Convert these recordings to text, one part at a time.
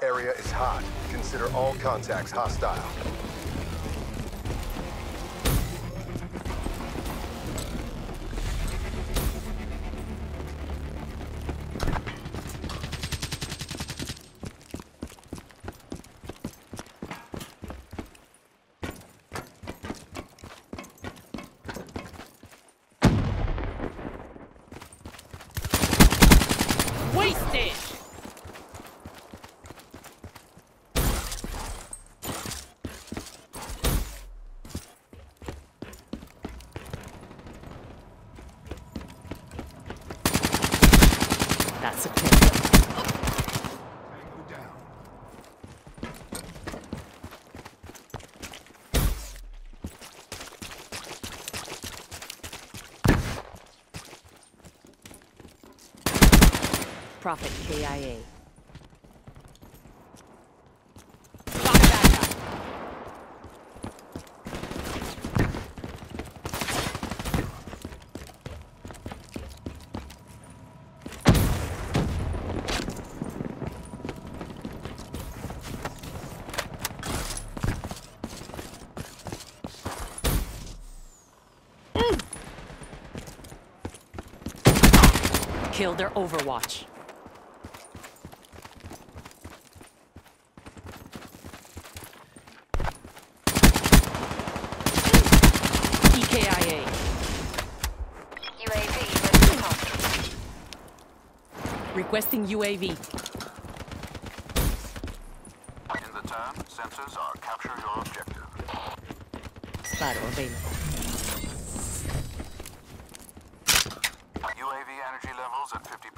Area is hot. Consider all contacts hostile. Wasted! That's a kill. Prophet KIA. Spot a bad guy. Kill their Overwatch. EKIA. UAV ready for task. Requesting UAV. In the turn, sensors are capture your objective. Sparrow available. UAV energy levels at 50%. Kill. Bullseye. UAV ready for task. Threat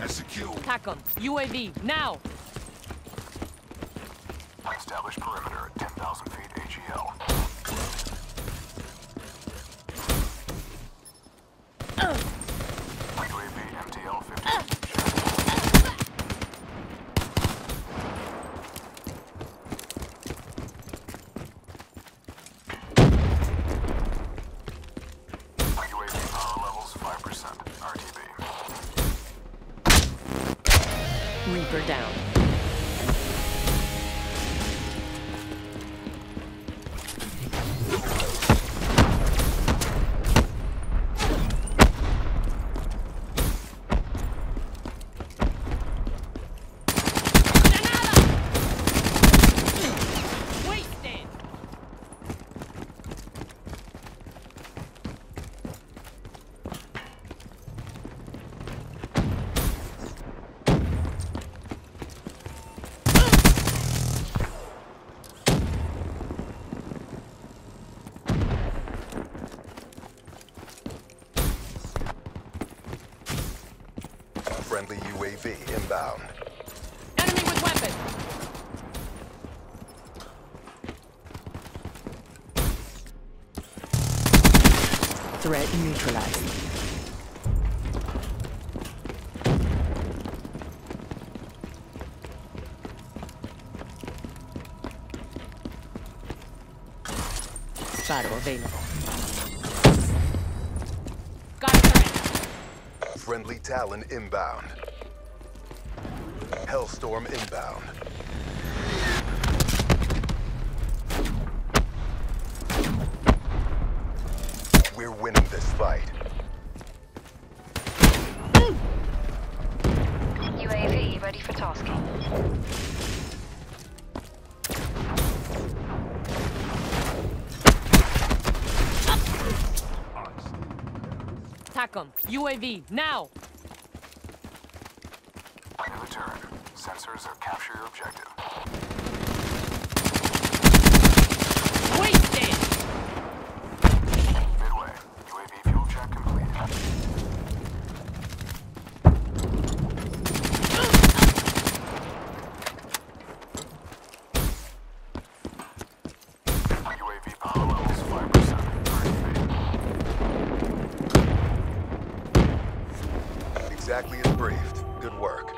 A kill. UAV, now! Establish perimeter at 10,000 feet Reaper down. Friendly UAV inbound. Enemy with weapon! Threat neutralized. Shadow available. Got a threat. Friendly Talon inbound. Hellstorm inbound. We're winning this fight. UAV ready for tasking. Attack them. UAV, now! New turn. Sensors are capture your objective. Exactly as briefed. Good work.